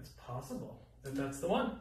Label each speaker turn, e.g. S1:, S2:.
S1: It's possible that that's the one.